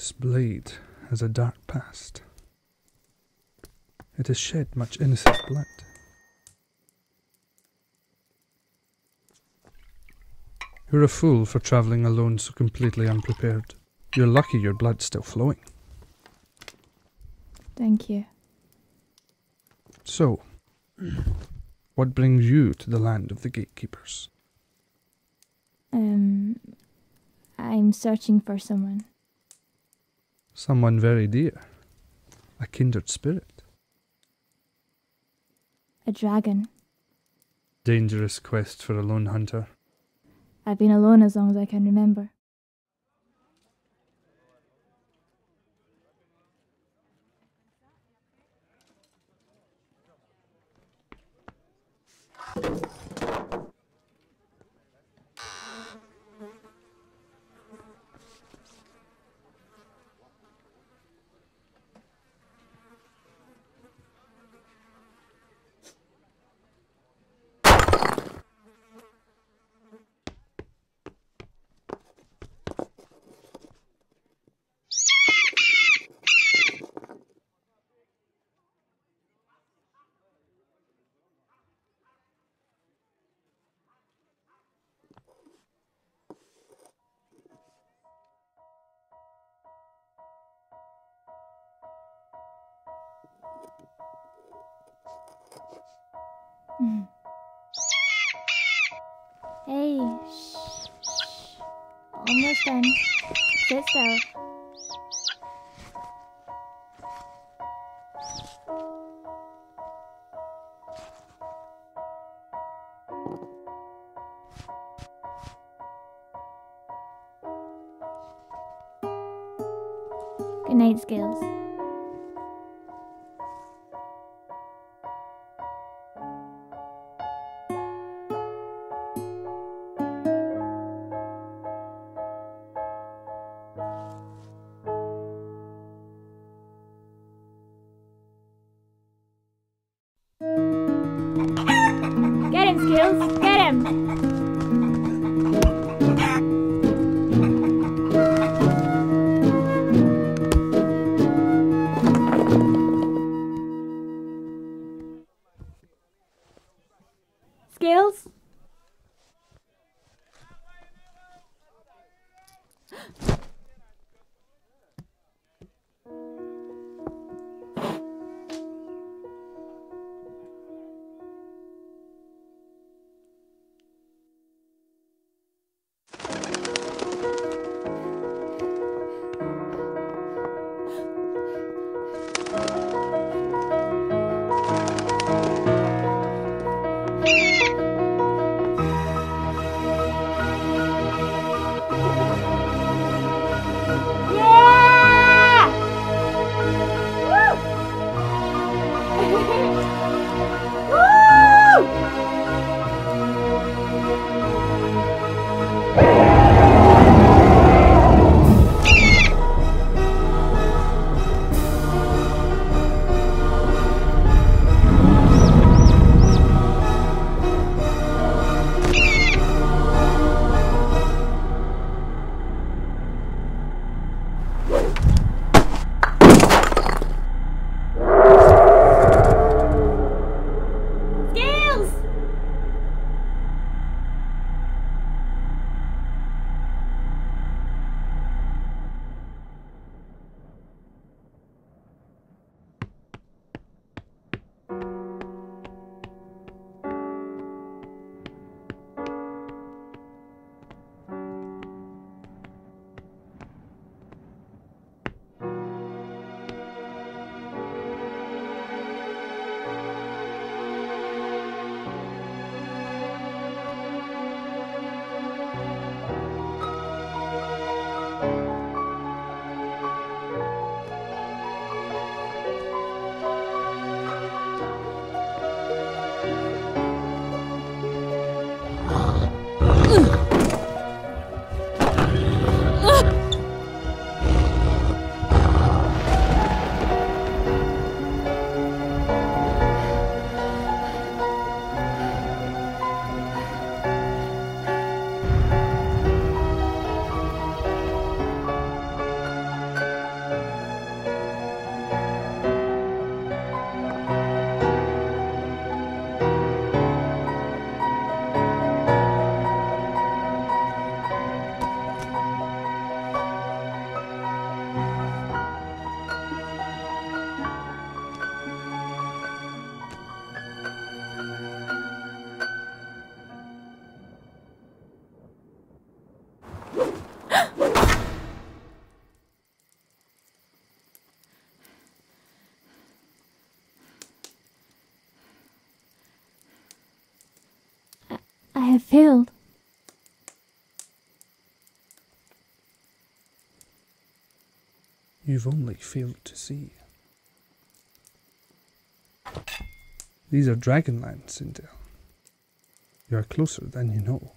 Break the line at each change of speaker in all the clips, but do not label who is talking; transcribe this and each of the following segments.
This blade has a dark past. It has shed much innocent blood. You're a fool for travelling alone so completely unprepared. You're lucky your blood's still flowing.
Thank you.
So, what brings you to the land of the gatekeepers?
Um, I'm searching for someone.
Someone very dear. A kindred spirit.
A dragon.
Dangerous quest for a lone hunter.
I've been alone as long as I can remember. Almost done. Sit. Good night, Scales. Scales! I failed.
You've only failed to see. These are Dragonlands, Sintel. You are closer than you know.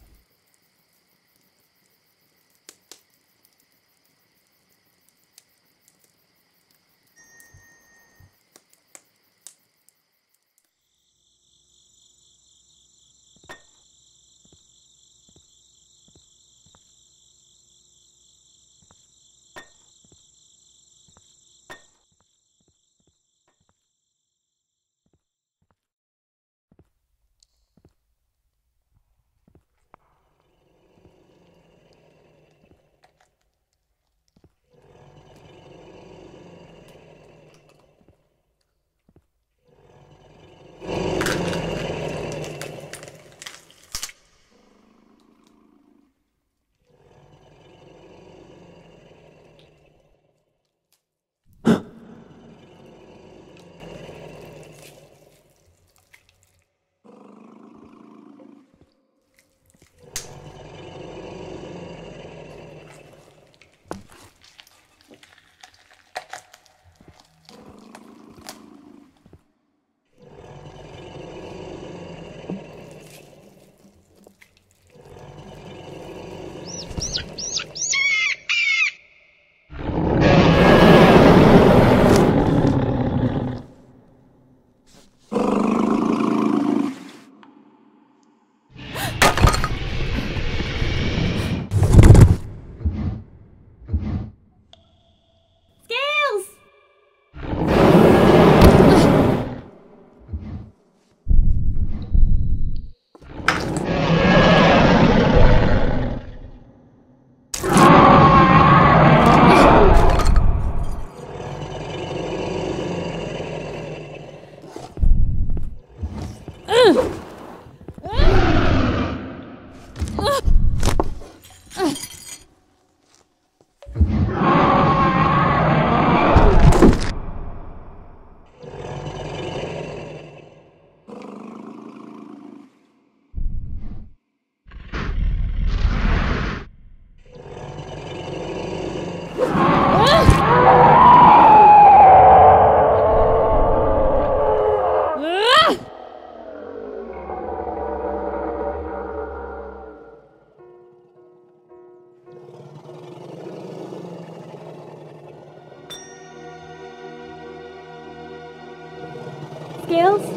Scales?